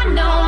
I know